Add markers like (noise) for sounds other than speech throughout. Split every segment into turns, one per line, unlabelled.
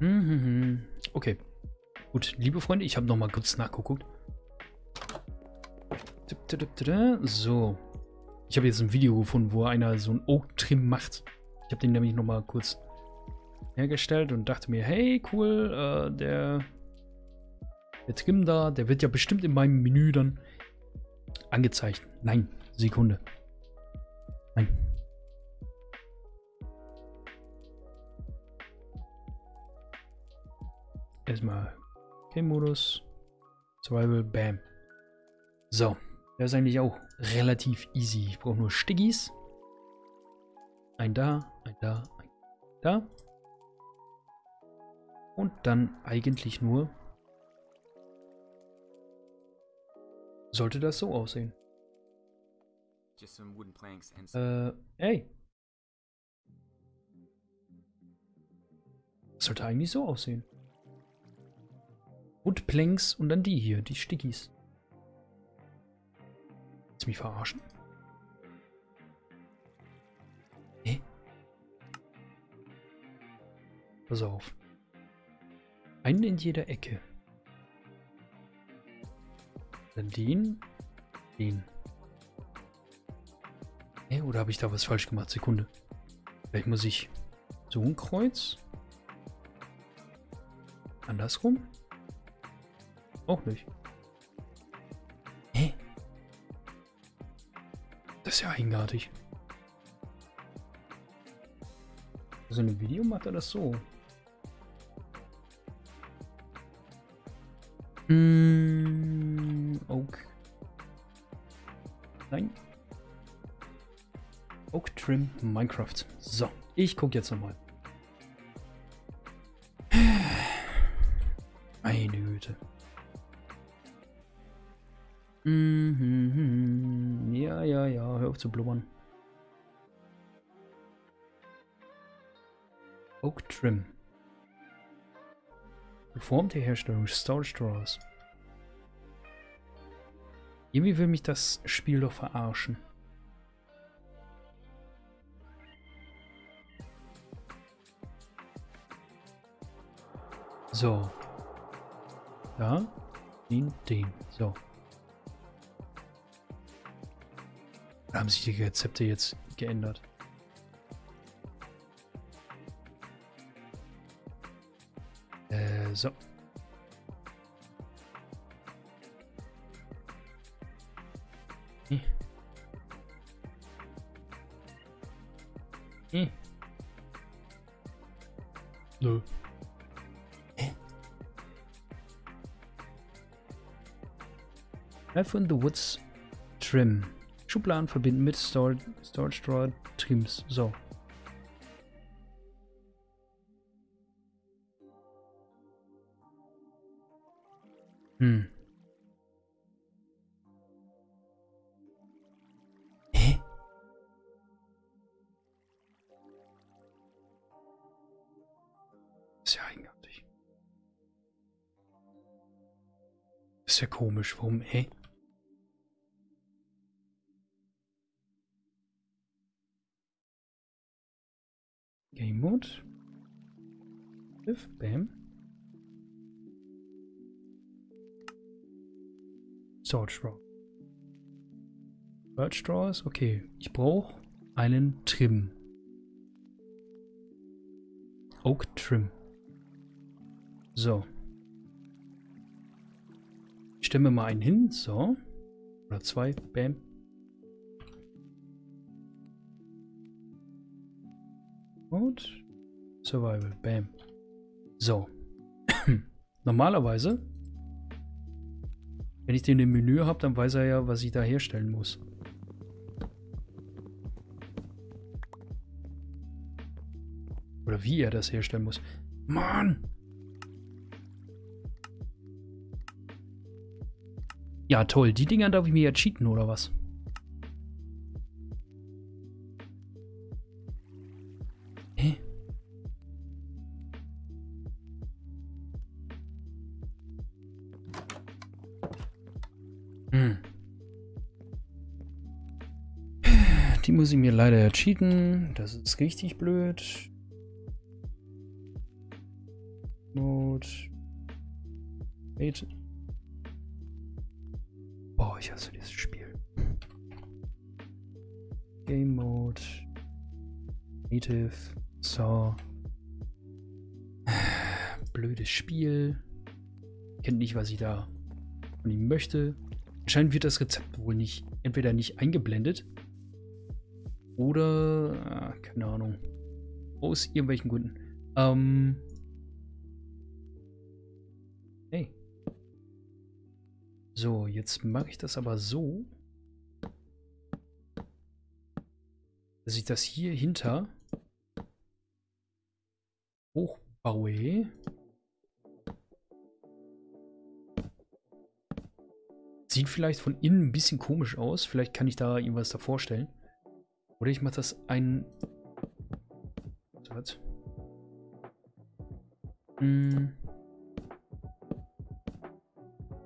Mhm. Okay. Gut, liebe Freunde, ich habe noch mal kurz nachgeguckt. So. Ich habe jetzt ein Video gefunden, wo einer so ein Oak-Trim macht. Ich habe den nämlich noch mal kurz hergestellt und dachte mir, hey, cool, äh, der, der Trim da, der wird ja bestimmt in meinem Menü dann angezeigt. Nein, Sekunde. Nein. Erstmal Game-Modus. Survival, bam. So, das ist eigentlich auch relativ easy. Ich brauche nur Stiggies. Ein da, ein da, ein da. Und dann eigentlich nur sollte das so aussehen. Äh, ey. sollte eigentlich so aussehen. Und Planks und dann die hier, die Stickies. Willst du mich verarschen? Hä? Pass auf. Einen in jeder Ecke. Dann den. Den. Hä, oder habe ich da was falsch gemacht? Sekunde. Vielleicht muss ich so ein Kreuz. Andersrum? Auch nicht. Hä? Das ist ja eigenartig. Also in einem Video macht er das so. Hm, Oak. Nein. Oak Trim Minecraft. So, ich gucke jetzt nochmal. Mhm, ja, ja, ja, hör auf zu blubbern. Oak Trim. Geformte Herstellung, Storage Drawers. Irgendwie will mich das Spiel doch verarschen. So. Ja. Den, den. So. Haben sich die Rezepte jetzt geändert. Äh, so. Hm. Hm. Nö. Hä? Life in the Woods Trim. Schubladen verbinden mit Storage, Drawer Trims. So. Hm. Hä? Ist ja komisch. Warum? Hä? Mode. If, bam. Sword Straw. Bird Straws, okay. Ich brauche einen Trim. Oak Trim. So. Ich stelle mir mal einen hin, so. Oder zwei, bam. Und Survival, bam. So. (clears throat) Normalerweise wenn ich den im Menü habe, dann weiß er ja, was ich da herstellen muss. Oder wie er das herstellen muss. Mann! Ja, toll. Die Dinger darf ich mir ja cheaten, oder was? Die muss ich mir leider cheaten. Das ist richtig blöd. Mode. Wait. Oh, ich hasse dieses Spiel. Game Mode. Native. So. Blödes Spiel. Kennt nicht, was ich da von ihm möchte. Anscheinend wird das Rezept wohl nicht, entweder nicht eingeblendet oder, ah, keine Ahnung, aus irgendwelchen Gründen. Ähm, hey. So, jetzt mache ich das aber so, dass ich das hier hinter hochbaue. Sieht vielleicht von innen ein bisschen komisch aus. Vielleicht kann ich da irgendwas da vorstellen. Oder ich mache das ein... Was? Hm.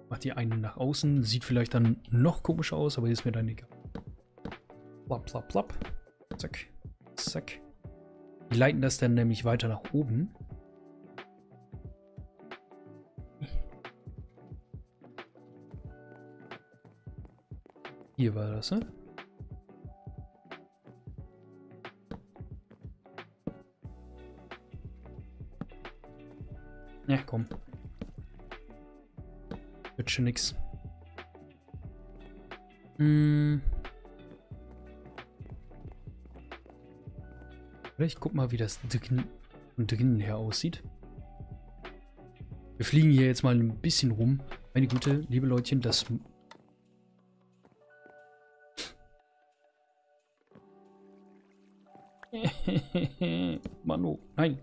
Macht die einen nach außen. Sieht vielleicht dann noch komischer aus, aber ist mir dann egal. Plapp, plapp, plapp. Zack. Zack. Die leiten das dann nämlich weiter nach oben. Hier war das, ne? Komm. Wird schon nix. Hm. Ich guck mal, wie das von drinnen her aussieht. Wir fliegen hier jetzt mal ein bisschen rum. Meine Güte, liebe Leutchen, das... (laughs) Manu, nein.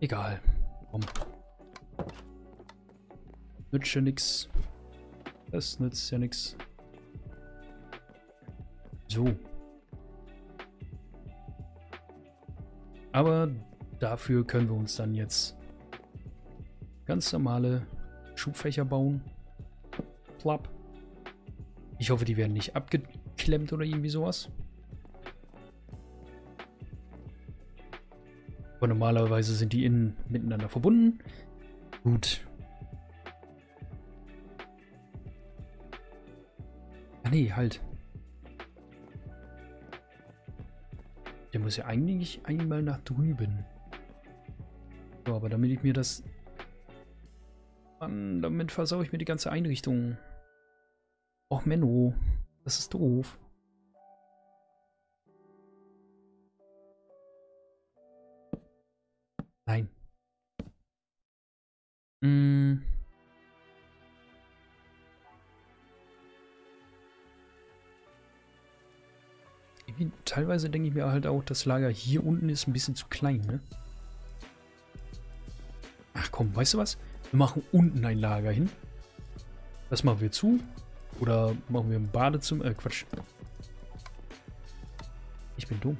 Egal. Komm. Nützt ja nix. Das nützt ja nix. So. Aber dafür können wir uns dann jetzt ganz normale Schubfächer bauen. Klapp. Ich hoffe, die werden nicht abgeklemmt oder irgendwie sowas. Aber normalerweise sind die innen miteinander verbunden. Gut. Ah nee, halt. Der muss ja eigentlich einmal nach drüben. So, aber damit ich mir das... Mann, damit versau ich mir die ganze Einrichtung. Och, Menno. Das ist doof. Nein. Hm. Teilweise denke ich mir halt auch, das Lager hier unten ist ein bisschen zu klein, ne? Ach komm, weißt du was? Wir machen unten ein Lager hin. Das machen wir zu. Oder machen wir ein Badezimmer. Äh, Quatsch. Ich bin dumm.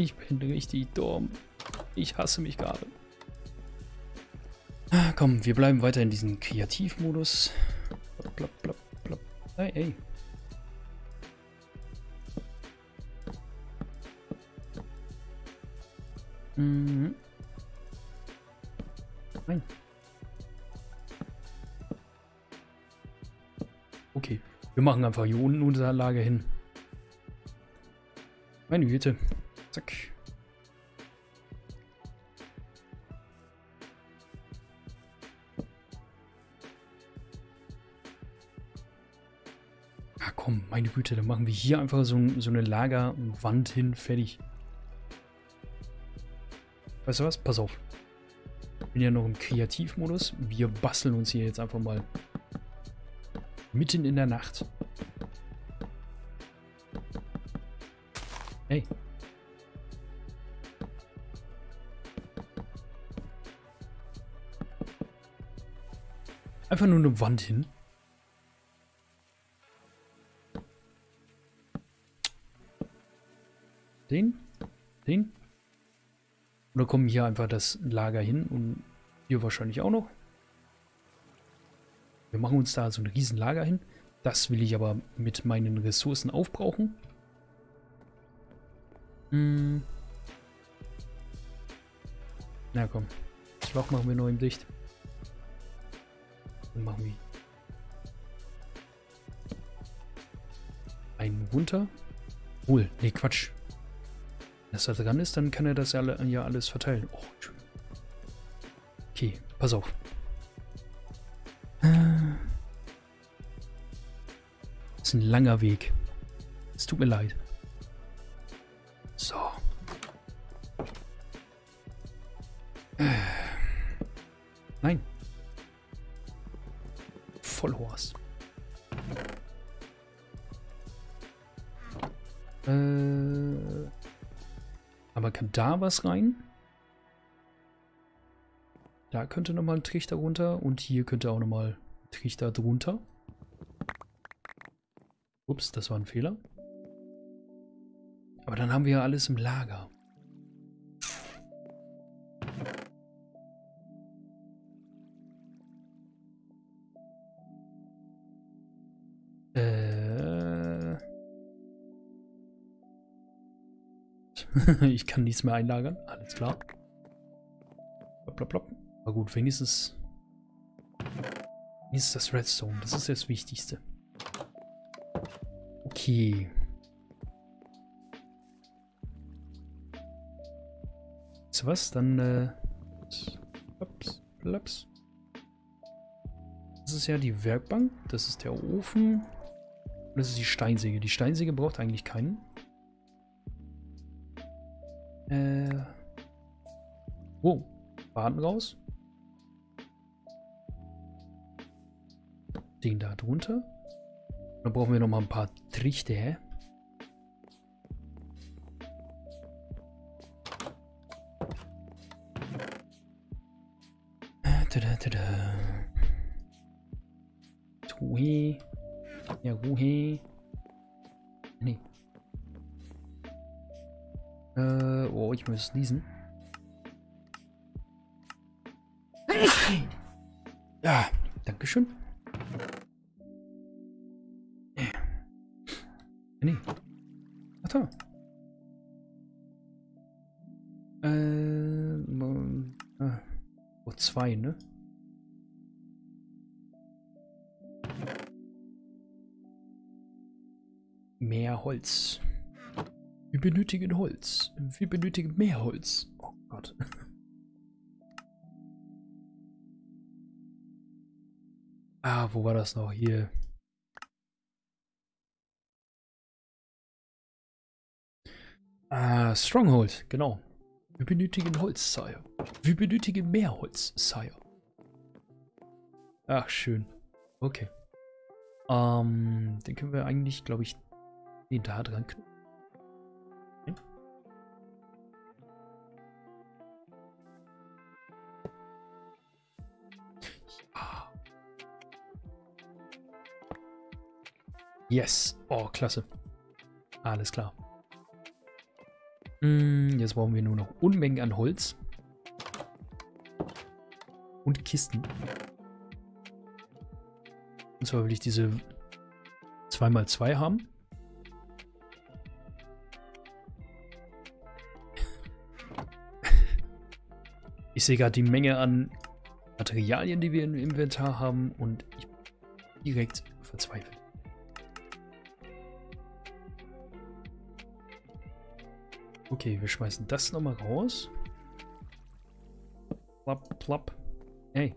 Ich bin richtig dumm. Ich hasse mich gerade. Komm, wir bleiben weiter in diesem Kreativmodus. Blab, blab, blab. Hey, hey. Mhm. Nein. Okay, wir machen einfach hier unten unser Lager hin. Meine Güte. Zack. Ah, komm, meine Güte, dann machen wir hier einfach so, so eine Lagerwand hin, fertig. Weißt du was? Pass auf. Ich bin ja noch im Kreativmodus. Wir basteln uns hier jetzt einfach mal mitten in der Nacht. Hey, Einfach nur eine Wand hin. Den? Den? Oder kommen hier einfach das Lager hin und hier wahrscheinlich auch noch. Wir machen uns da so ein riesen Lager hin. Das will ich aber mit meinen Ressourcen aufbrauchen. Hm. Na komm. Das Loch machen wir nur im Dicht. Machen wir einen runter. Wohl, nee, Quatsch. Wenn das da dran ist, dann kann er das ja, ja alles verteilen. Oh, schön. Okay, pass auf. Das ist ein langer Weg. Es tut mir leid. Was rein? Da könnte nochmal ein Trichter runter und hier könnte auch nochmal ein Trichter drunter. Ups, das war ein Fehler. Aber dann haben wir ja alles im Lager. (laughs) ich kann nichts mehr einlagern. Alles klar. Blop, blop, blop. Aber gut, wenigstens... Wenigstens das Redstone. Das ist das Wichtigste. Okay. Weißt was? Dann, äh... Ups, ups. Das ist ja die Werkbank. Das ist der Ofen. Das ist die Steinsäge. Die Steinsäge braucht eigentlich keinen. Äh... Oh, Baden raus. Den da drunter. Dann brauchen wir noch mal ein paar Trichter. Muss lesen. Ja, Dankeschön. Nee. Ach da. Äh, ah. oh, zwei, ne? Mehr Holz. Wir benötigen Holz. Wir benötigen mehr Holz. Oh Gott. (laughs) Ah, wo war das noch? Hier. Ah, Stronghold, genau. Wir benötigen Holz, Sire. Wir benötigen mehr Holz, Sire. Ach, schön. Okay. Ähm, den können wir eigentlich, glaube ich, den da dran knüpfen. Yes. Oh, klasse. Alles klar. Hm, jetzt brauchen wir nur noch Unmengen an Holz. Und Kisten. Und zwar will ich diese 2x2 haben. (laughs) Ich sehe gerade die Menge an Materialien, die wir im Inventar haben und ich bin direkt verzweifelt. Okay, wir schmeißen das nochmal raus. Plopp, plopp. Hey.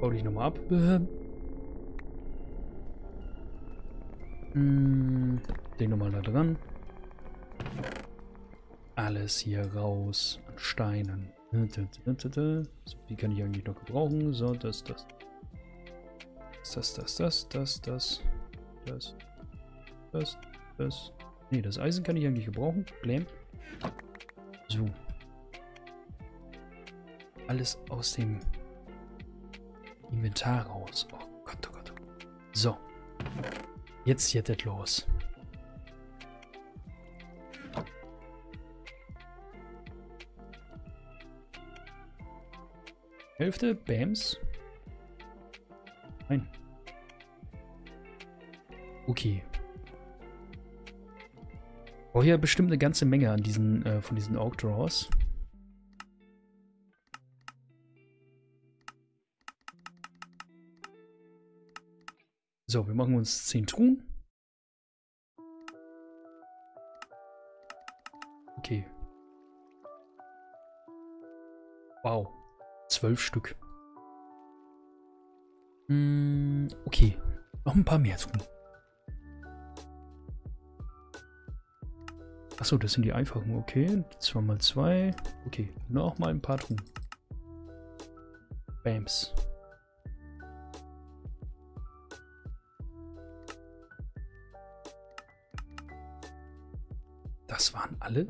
Bau dich nochmal ab. Hm, den nochmal da dran. Alles hier raus an Steinen. So, die kann ich eigentlich noch gebrauchen. So, das, das. Das, das, das, das, das das, das, das, das. Ne, das Eisen kann ich eigentlich gebrauchen. Blam. So. Alles aus dem Inventar raus. Oh Gott, oh Gott. Oh so. Jetzt geht das los. Hälfte, Bams. Nein. Okay. Brauche ja bestimmt eine ganze Menge an diesen, äh, von diesen Oak Draws. So, wir machen uns 10 Truhen. Okay. Wow. 12 Stück. Hm, okay. Noch ein paar mehr Truhen. Achso, das sind die einfachen. Okay. 2 mal 2. Okay. Noch mal ein paar Truhen. Bams. Das waren alle?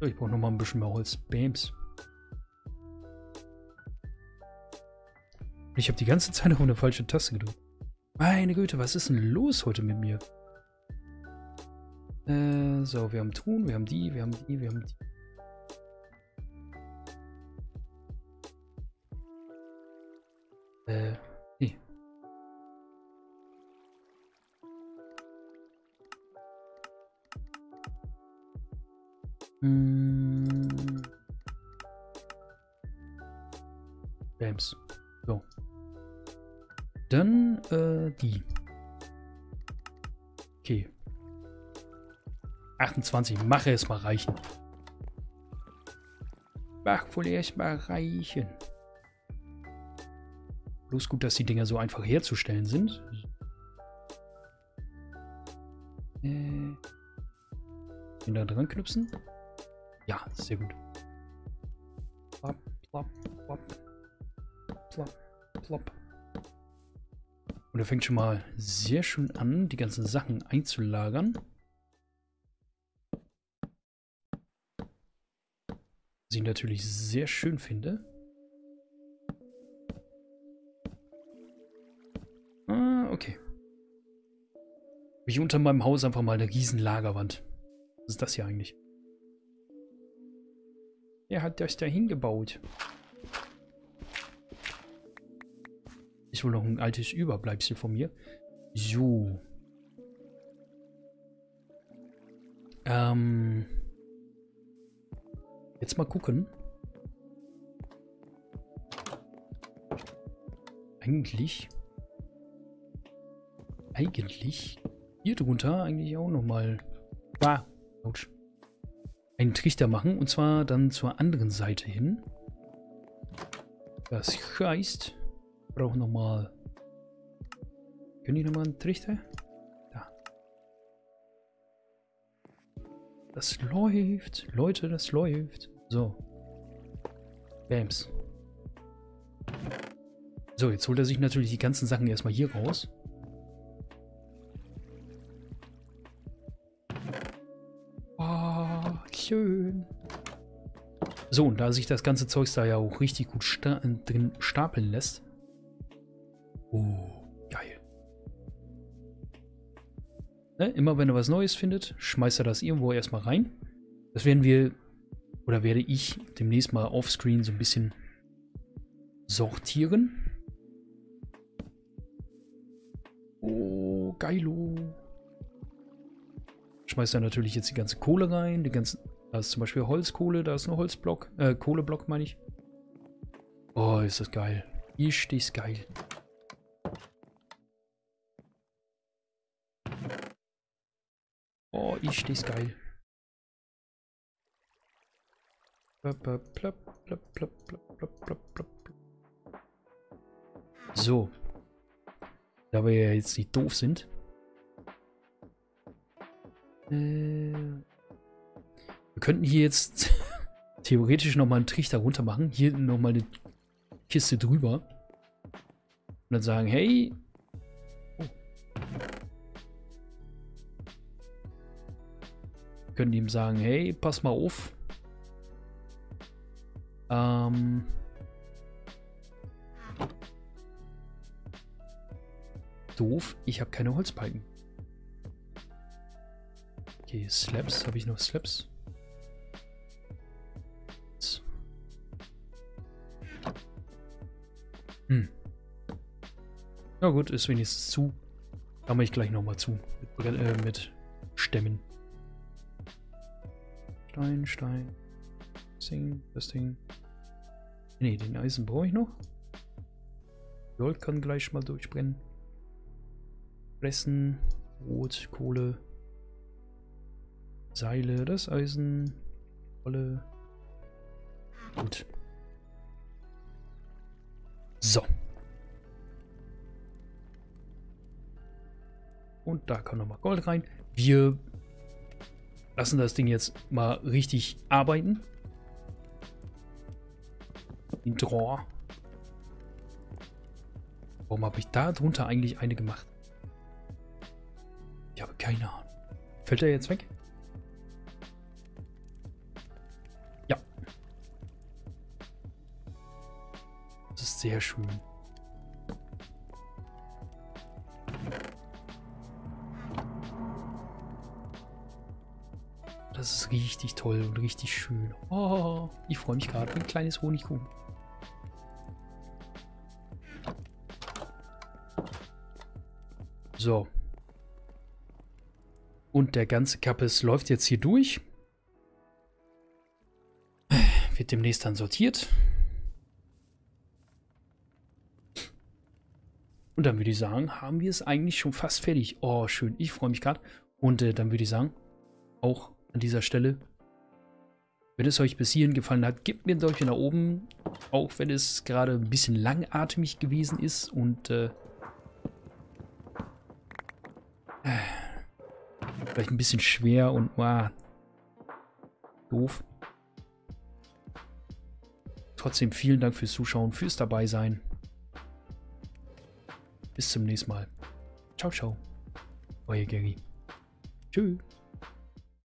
Ich brauche noch mal ein bisschen mehr Holz. Bams. Ich habe die ganze Zeit auf eine falsche Taste gedrückt. Meine Güte, was ist denn los heute mit mir? Äh, so, wir haben Tun, wir haben die, wir haben die, wir haben die. Äh, nee. Hm. Bams. So. Dann, äh, die. Okay. 28, mache es mal reichen. Mach wohl erst mal reichen. Bloß gut, dass die Dinger so einfach herzustellen sind. Äh, den da dran knüpfen. Ja, sehr gut. Plop, plop, plop. Plop, plop. Und er fängt schon mal sehr schön an, die ganzen Sachen einzulagern. Was ich natürlich sehr schön finde. Ah, okay. Habe ich unter meinem Haus einfach mal eine riesen Lagerwand. Was ist das hier eigentlich? Wer hat das da hingebaut? Ist wohl noch ein altes Überbleibsel von mir. So. Ähm... Jetzt mal gucken. Eigentlich. Eigentlich. Hier drunter eigentlich auch nochmal. Ah, ouch. Einen Trichter machen. Und zwar dann zur anderen Seite hin. Das heißt, wir brauchen nochmal. Können die nochmal einen Trichter? Das läuft. Leute, das läuft. So. Bams. So, jetzt holt er sich natürlich die ganzen Sachen erstmal hier raus. Oh, schön. So, und da sich das ganze Zeugs da ja auch richtig gut sta drin stapeln lässt. Immer wenn er was Neues findet, schmeißt er das irgendwo erstmal rein. Das werden wir, oder werde ich demnächst mal offscreen so ein bisschen sortieren. Oh, geilo. Schmeißt er natürlich jetzt die ganze Kohle rein, die ganzen, da ist zum Beispiel Holzkohle, da ist ein Holzblock, äh, Kohleblock meine ich. Oh, ist das geil. Ist das geil. Oh, ist das geil. So. Da wir ja jetzt nicht doof sind. Äh, wir könnten hier jetzt (laughs) theoretisch nochmal einen Trichter runter machen. Hier nochmal eine Kiste drüber. Und dann sagen, hey. Können ihm sagen, hey, pass mal auf. Ähm. Doof, ich habe keine Holzbalken. Okay, Slabs. Habe ich noch Slabs? Hm. Na gut, ist wenigstens zu. Da mache ich gleich nochmal zu. Mit, äh, mit Stämmen. Stein, Stein. Ding, das Ding. Ne, den Eisen brauche ich noch. Gold kann gleich mal durchbrennen. Fressen, Rot, Kohle, Seile, das Eisen, Wolle. Gut. So. Und da kann nochmal Gold rein. Wir lassen das Ding jetzt mal richtig arbeiten. Den Draw. Warum habe ich da drunter eigentlich eine gemacht? Ich habe keine Ahnung. Fällt er jetzt weg? Ja. Das ist sehr schön. Das ist richtig toll und richtig schön. Oh, ich freue mich gerade ein kleines Honigkuchen. So. Und der ganze Kappes läuft jetzt hier durch. Wird demnächst dann sortiert. Und dann würde ich sagen, haben wir es eigentlich schon fast fertig. Oh, schön. Ich freue mich gerade. Und äh, dann würde ich sagen, auch an dieser Stelle, wenn es euch bis hierhin gefallen hat, gebt mir ein Däumchen nach oben. Auch wenn es gerade ein bisschen langatmig gewesen ist und äh, Vielleicht ein bisschen schwer und wow, doof. Trotzdem vielen Dank fürs Zuschauen, fürs dabei sein. Bis zum nächsten Mal. Ciao, ciao. Euer Gary. Tschüss.